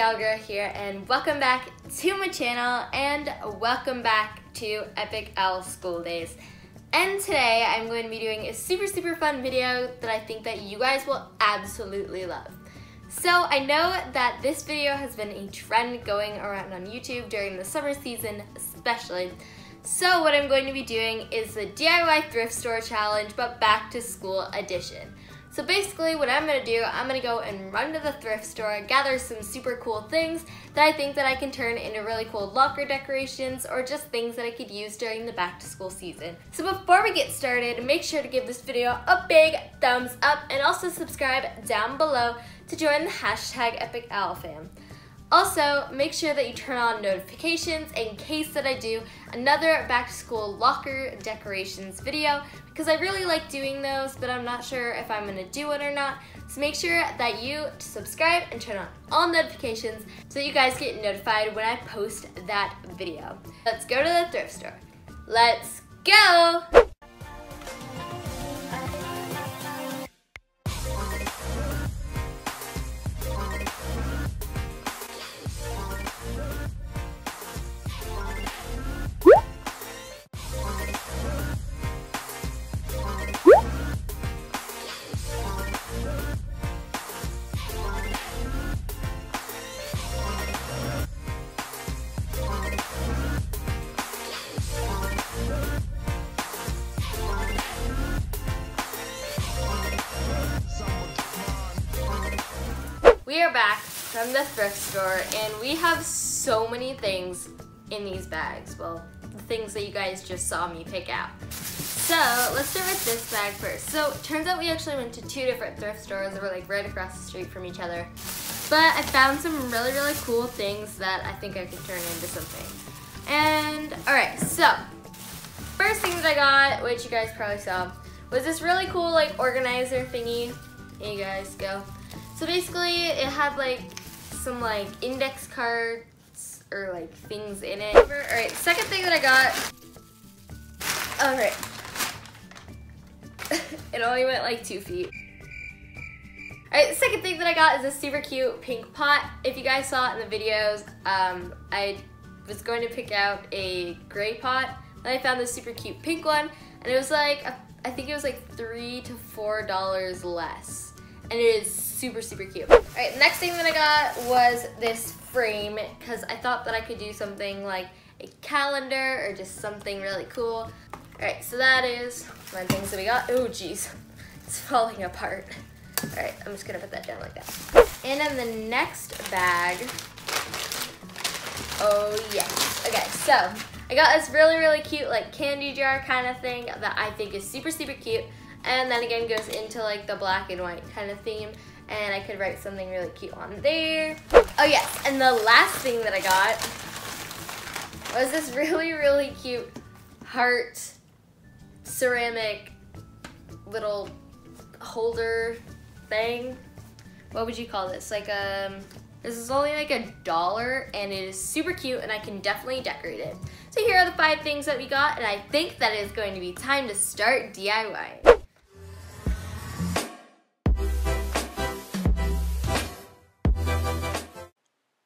Gallagher here and welcome back to my channel and welcome back to Epic Owl School Days. And today I'm going to be doing a super super fun video that I think that you guys will absolutely love. So I know that this video has been a trend going around on YouTube during the summer season especially. So what I'm going to be doing is the DIY thrift store challenge but back to school edition. So basically what I'm gonna do, I'm gonna go and run to the thrift store, gather some super cool things that I think that I can turn into really cool locker decorations or just things that I could use during the back to school season. So before we get started, make sure to give this video a big thumbs up and also subscribe down below to join the hashtag EpicOwlFam. Also, make sure that you turn on notifications in case that I do another back to school locker decorations video because I really like doing those, but I'm not sure if I'm gonna do it or not. So make sure that you subscribe and turn on all notifications so you guys get notified when I post that video. Let's go to the thrift store. Let's go! We are back from the thrift store and we have so many things in these bags. Well, the things that you guys just saw me pick out. So let's start with this bag first. So turns out we actually went to two different thrift stores that were like right across the street from each other. But I found some really, really cool things that I think I could turn into something. And all right, so first thing that I got, which you guys probably saw, was this really cool like organizer thingy. Here you guys go. So basically it had like some like index cards or like things in it. Alright, second thing that I got, alright. it only went like two feet. Alright, second thing that I got is a super cute pink pot. If you guys saw it in the videos, um, I was going to pick out a gray pot. Then I found this super cute pink one, and it was like, I think it was like three to four dollars less and it is super, super cute. All right, next thing that I got was this frame because I thought that I could do something like a calendar or just something really cool. All right, so that is my things that we got. Oh, geez, it's falling apart. All right, I'm just gonna put that down like that. And in the next bag, oh yes. Okay, so I got this really, really cute like candy jar kind of thing that I think is super, super cute and then again goes into like the black and white kind of theme and I could write something really cute on there. Oh yes, and the last thing that I got was this really, really cute heart ceramic little holder thing. What would you call this? Like um, this is only like a dollar and it is super cute and I can definitely decorate it. So here are the five things that we got and I think that it is going to be time to start DIY.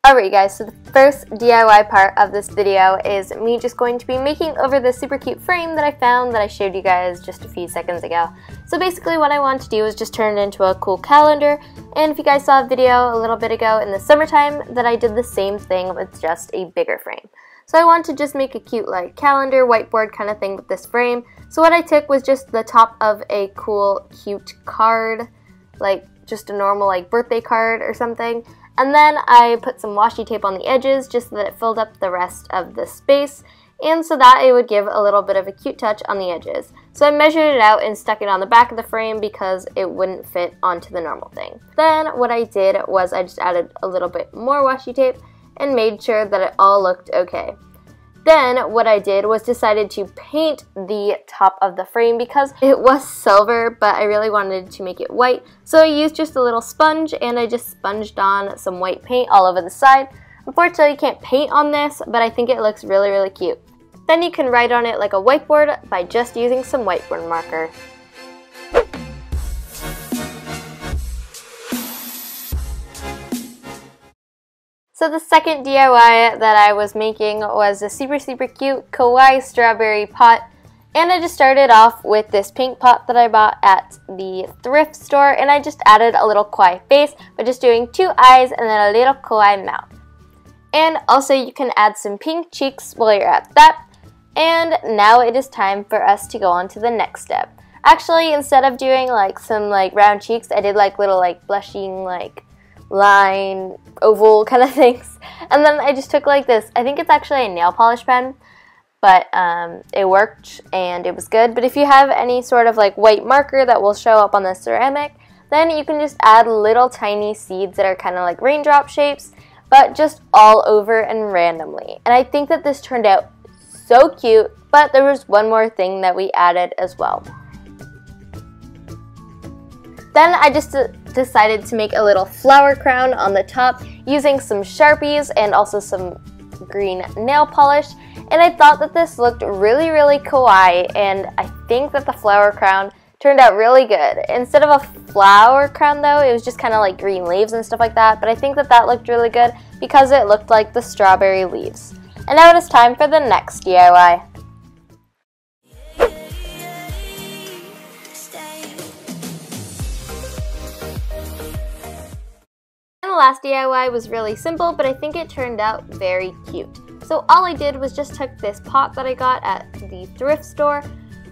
Alright guys, so the first DIY part of this video is me just going to be making over this super cute frame that I found that I showed you guys just a few seconds ago. So basically what I want to do is just turn it into a cool calendar, and if you guys saw a video a little bit ago in the summertime that I did the same thing with just a bigger frame. So I want to just make a cute like calendar, whiteboard kind of thing with this frame. So what I took was just the top of a cool, cute card, like just a normal like birthday card or something, and then I put some washi tape on the edges just so that it filled up the rest of the space and so that it would give a little bit of a cute touch on the edges. So I measured it out and stuck it on the back of the frame because it wouldn't fit onto the normal thing. Then what I did was I just added a little bit more washi tape and made sure that it all looked okay. Then what I did was decided to paint the top of the frame because it was silver, but I really wanted to make it white. So I used just a little sponge and I just sponged on some white paint all over the side. Unfortunately, you can't paint on this, but I think it looks really, really cute. Then you can write on it like a whiteboard by just using some whiteboard marker. So the second DIY that I was making was a super super cute kawaii strawberry pot and I just started off with this pink pot that I bought at the thrift store and I just added a little kawaii face by just doing two eyes and then a little kawaii mouth. And also you can add some pink cheeks while you're at that. And now it is time for us to go on to the next step. Actually, instead of doing like some like round cheeks, I did like little like blushing like line, oval kind of things. And then I just took like this, I think it's actually a nail polish pen but um, it worked and it was good. But if you have any sort of like white marker that will show up on the ceramic, then you can just add little tiny seeds that are kind of like raindrop shapes, but just all over and randomly. And I think that this turned out so cute, but there was one more thing that we added as well. Then I just decided to make a little flower crown on the top using some Sharpies and also some green nail polish and I thought that this looked really really kawaii and I think that the flower crown turned out really good. Instead of a flower crown though, it was just kind of like green leaves and stuff like that, but I think that that looked really good because it looked like the strawberry leaves. And now it is time for the next DIY. The last DIY was really simple, but I think it turned out very cute. So all I did was just took this pot that I got at the thrift store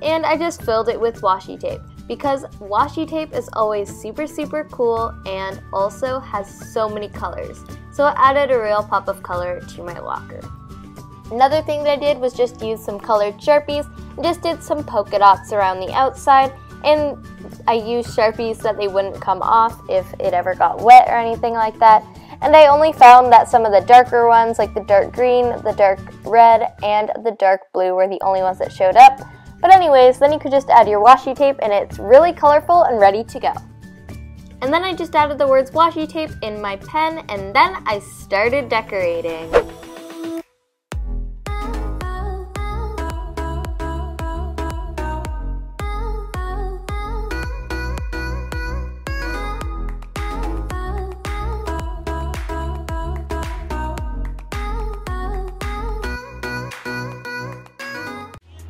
and I just filled it with washi tape because washi tape is always super super cool and also has so many colors. So it added a real pop of color to my locker. Another thing that I did was just use some colored Sharpies and just did some polka dots around the outside and I used Sharpies so that they wouldn't come off if it ever got wet or anything like that. And I only found that some of the darker ones, like the dark green, the dark red, and the dark blue were the only ones that showed up. But anyways, then you could just add your washi tape and it's really colorful and ready to go. And then I just added the words washi tape in my pen and then I started decorating.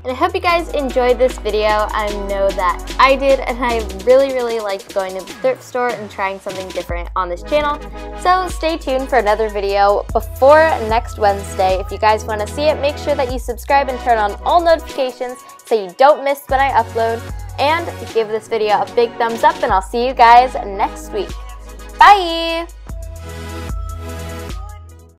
And I hope you guys enjoyed this video. I know that I did and I really really liked going to the thrift store and trying something different on this channel. So stay tuned for another video before next Wednesday. If you guys want to see it, make sure that you subscribe and turn on all notifications so you don't miss when I upload. And give this video a big thumbs up and I'll see you guys next week. Bye!